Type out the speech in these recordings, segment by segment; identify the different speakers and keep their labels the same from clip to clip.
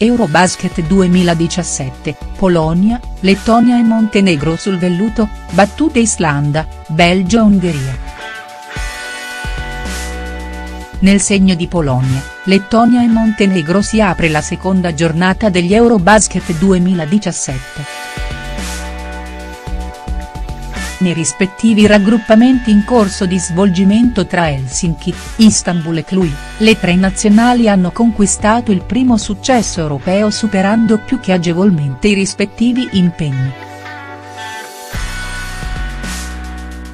Speaker 1: Eurobasket 2017, Polonia, Lettonia e Montenegro sul velluto, battute Islanda, Belgio e Ungheria. Nel segno di Polonia, Lettonia e Montenegro si apre la seconda giornata degli Eurobasket 2017 nei rispettivi raggruppamenti in corso di svolgimento tra Helsinki, Istanbul e Cluj, le tre nazionali hanno conquistato il primo successo europeo superando più che agevolmente i rispettivi impegni.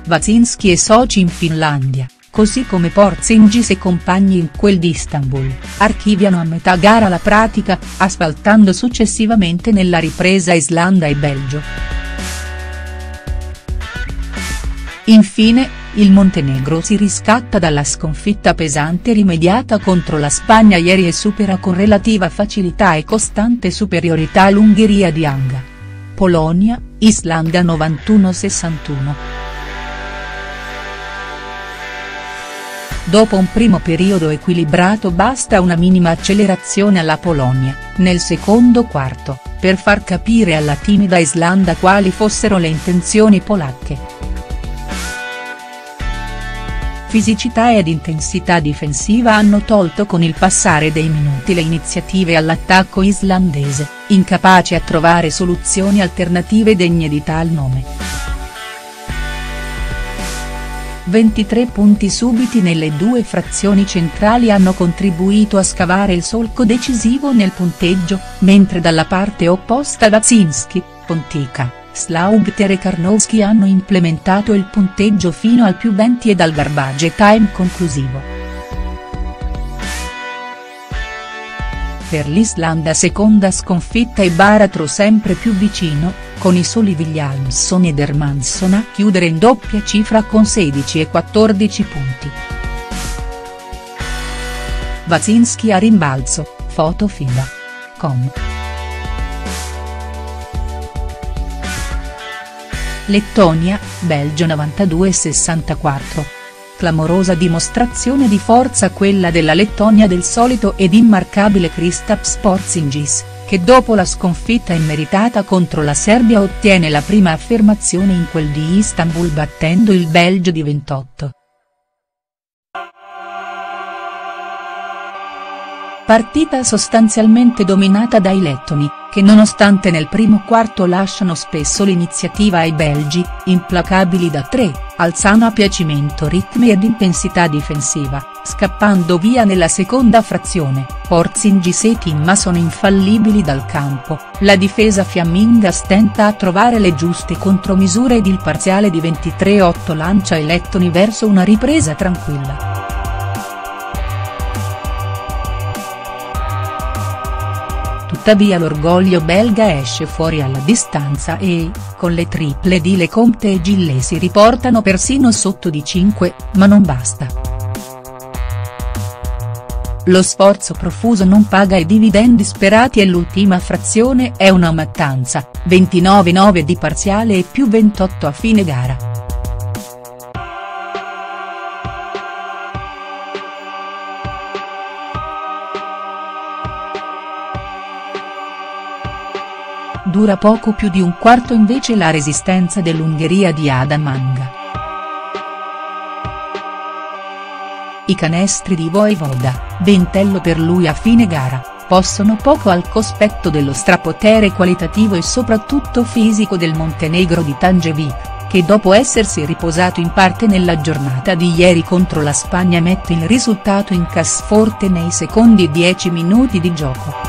Speaker 1: Wazinski e soci in Finlandia, così come Porzingis e compagni in quel di Istanbul, archiviano a metà gara la pratica, asfaltando successivamente nella ripresa Islanda e Belgio. Infine, il Montenegro si riscatta dalla sconfitta pesante rimediata contro la Spagna ieri e supera con relativa facilità e costante superiorità l'Ungheria di Anga. Polonia, Islanda 91-61. Dopo un primo periodo equilibrato basta una minima accelerazione alla Polonia, nel secondo quarto, per far capire alla timida Islanda quali fossero le intenzioni polacche. Fisicità ed intensità difensiva hanno tolto con il passare dei minuti le iniziative all'attacco islandese, incapace a trovare soluzioni alternative degne di tal nome. 23 punti subiti nelle due frazioni centrali hanno contribuito a scavare il solco decisivo nel punteggio, mentre dalla parte opposta Wazinski, Pontica Slaugter e Karnowski hanno implementato il punteggio fino al più 20 e dal garbage time conclusivo. Per l'Islanda seconda sconfitta e baratro sempre più vicino, con i soli Williamson ed Hermansson a chiudere in doppia cifra con 16 e 14 punti. Wazinski a rimbalzo, foto fila. Com. Lettonia, Belgio 92-64. Clamorosa dimostrazione di forza quella della Lettonia del solito ed immarcabile Kristaps Porzingis, che dopo la sconfitta immeritata contro la Serbia ottiene la prima affermazione in quel di Istanbul battendo il Belgio di 28. Partita sostanzialmente dominata dai lettoni, che nonostante nel primo quarto lasciano spesso l'iniziativa ai belgi, implacabili da tre, alzano a piacimento ritmi ed intensità difensiva, scappando via nella seconda frazione, Porzingis e Timma sono infallibili dal campo, la difesa fiamminga stenta a trovare le giuste contromisure ed il parziale di 23-8 lancia i lettoni verso una ripresa tranquilla. Tuttavia l'orgoglio belga esce fuori alla distanza e, con le triple di Lecomte e Gillet si riportano persino sotto di 5, ma non basta. Lo sforzo profuso non paga i dividendi sperati e l'ultima frazione è una mattanza, 29-9 di parziale e più 28 a fine gara. Dura poco più di un quarto invece la resistenza dell'Ungheria di Adam Manga. I canestri di Voivoda, ventello per lui a fine gara, possono poco al cospetto dello strapotere qualitativo e soprattutto fisico del Montenegro di Tangevic, che dopo essersi riposato in parte nella giornata di ieri contro la Spagna mette il risultato in casforte nei secondi 10 minuti di gioco.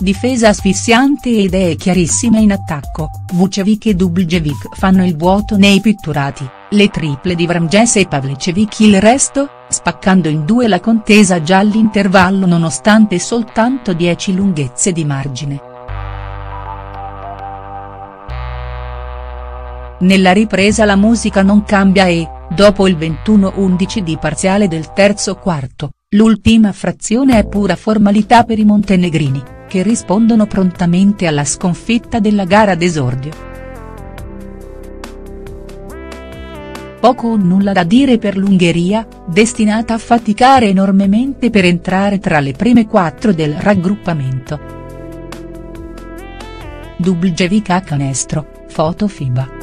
Speaker 1: Difesa asfissiante e idee chiarissime in attacco, Vucevic e Dubljevik fanno il vuoto nei pitturati, le triple di Vramges e Pavlecevic il resto, spaccando in due la contesa già all'intervallo nonostante soltanto 10 lunghezze di margine. Nella ripresa la musica non cambia e, dopo il 21-11 di parziale del terzo quarto, l'ultima frazione è pura formalità per i montenegrini che rispondono prontamente alla sconfitta della gara d'esordio. poco o nulla da dire per l'Ungheria, destinata a faticare enormemente per entrare tra le prime quattro del raggruppamento. Dubljevika canestro, foto FIBA.